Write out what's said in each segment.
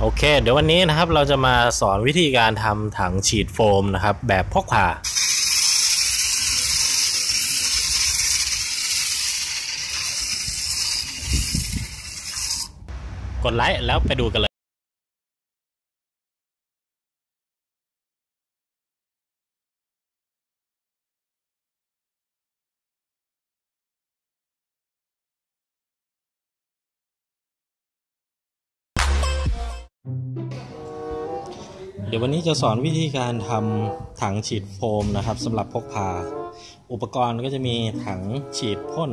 โอเค เดี๋ยววันนี้นะครับเราจะมาสอนวิธีการทำถังฉีดโฟมนะครับ แบบพกพากดไลค์แล้วไปดูกันเลย เดี๋ยววันนี้จะสอนวิธีการทำถังฉีดโฟมนะครับสำหรับพกพา อุปกรณ์ก็จะมีถังฉีดพ่น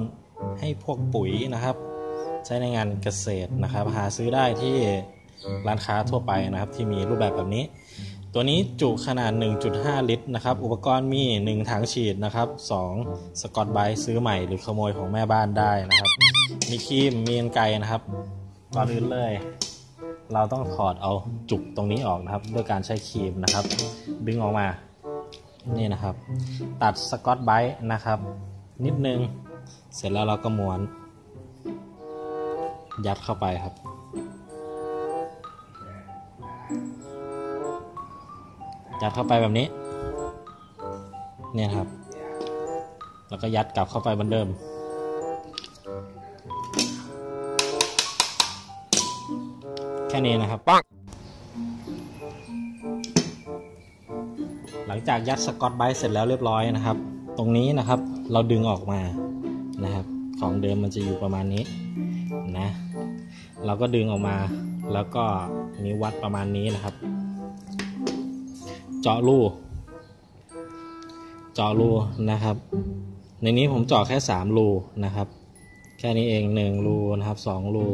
ให้พวกปุ๋ยนะครับ ใช้ในงานเกษตรนะครับ หาซื้อได้ที่ร้านค้าทั่วไปนะครับ ที่มีรูปแบบแบบนี้ ตัวนี้จุขนาด 1.5 ลิตรนะครับ อุปกรณ์มี 1 ถังฉีดนะครับ 2 สกอตไบซื้อใหม่หรือขโมยของแม่บ้านได้นะครับ มีครีมมีกรรไกรนะครับก่อนอื่นเลย เราต้องถอดเอาจุกตรงนี้ออกนะครับ ด้วยการใช้ครีมนะครับ ดึงออกมา นี่นะครับ ตัดสกอตไบรท์นะครับ นิดนึง เสร็จแล้วเราก็ม้วน ยัดเข้าไปครับ ยัดเข้าไปแบบนี้ เนี่ยครับ แล้วก็ยัดกลับเข้าไปเหมือนเดิม แค่นี้นะครับปังหลังจากยัดสกอตไบรท์เสร็จแล้วเรียบร้อยนะครับ ตรงนี้นะครับเราดึงออกมานะครับ ของเดิมมันจะอยู่ประมาณนี้นะ เราก็ดึงออกมาแล้วก็นิ้ววัดประมาณนี้นะครับ เจาะรูเจาะรูนะครับ ในนี้ผมเจาะแค่สามรูนะครับ แค่นี้เองหนึ่งรูนะครับสองรู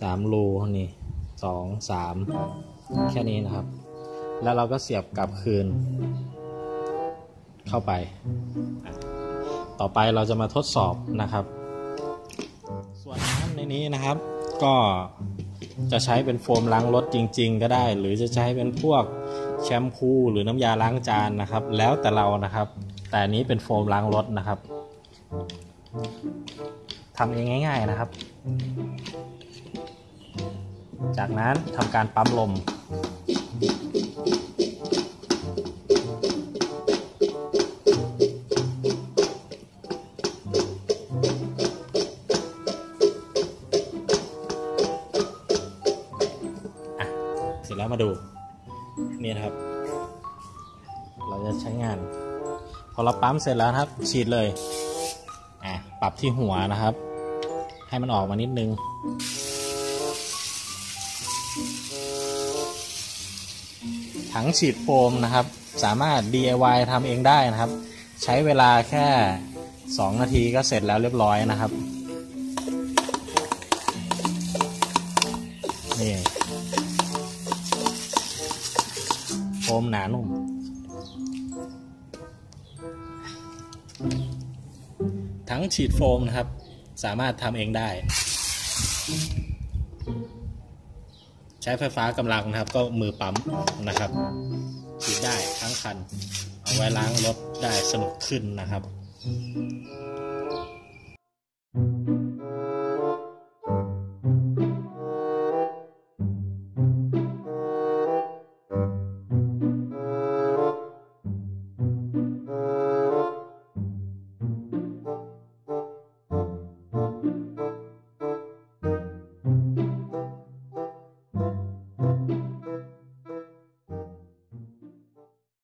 สามรูนี่ สองสามแค่นี้นะครับ แล้วเราก็เสียบกลับคืน เข้าไป ต่อไปเราจะมาทดสอบนะครับ ส่วนน้ำในนี้นะครับ ก็จะใช้เป็นโฟมล้างรถจริง ๆ ก็ได้ หรือจะใช้เป็นพวกแชมพูหรือน้ำยาล้างจานนะครับ แล้วแต่เรานะครับ แต่นนี้เป็นโฟมล้างรถนะครับทำเองง่าย ๆนะครับ จากนั้นทำการปั๊มลม เสร็จแล้วมาดู นี่นะครับ เราจะใช้งาน พอเราปั๊มเสร็จแล้วครับ ฉีดเลย อะ ปรับที่หัวนะครับ ให้มันออกมานิดนึง ถังฉีดโฟมนะครับ สามารถ DIY ทำเองได้นะครับ ใช้เวลาแค่ 2 นาทีก็เสร็จแล้วเรียบร้อยนะครับนี่โฟมหนานุ่ม ทั้งฉีดโฟมนะครับ สามารถทำเองได้ ใช้ไฟฟ้ากำลังนะครับ ก็มือปั๊มนะครับฉีดได้ทั้งคัน เอาไว้ล้างรถได้สนุกขึ้นนะครับ